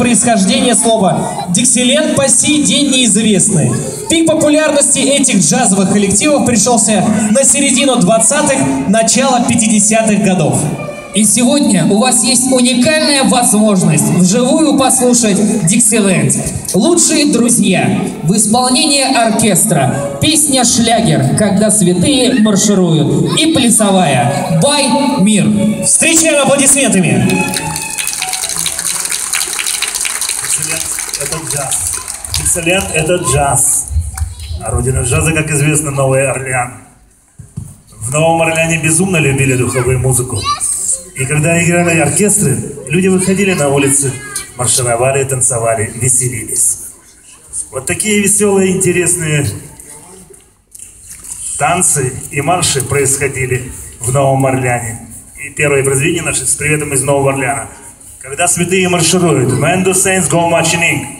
происхождения слова «Диксиленд» по сей день неизвестны. Пик популярности этих джазовых коллективов пришелся на середину 20-х, начало 50-х годов. И сегодня у вас есть уникальная возможность вживую послушать Диксиленд. Лучшие друзья в исполнении оркестра. Песня «Шлягер», когда святые маршируют. И плясовая «Бай, мир». Встречаем аплодисментами! Экселент – это джаз. Экселент – это джаз. А родина джаза, как известно, Новый Орлеан. В Новом Орлеане безумно любили духовую музыку. И когда играли оркестры, люди выходили на улицы, маршировали, танцевали, веселились. Вот такие веселые, интересные танцы и марши происходили в Новом Орлеане. И первое произведение наше с приветом из Нового Орлеана. Когда святые маршируют. When the saints go marching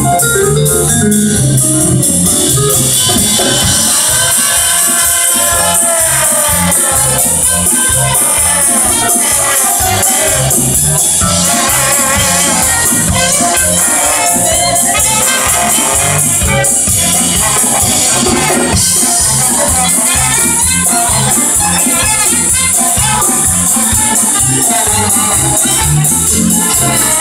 Thank you.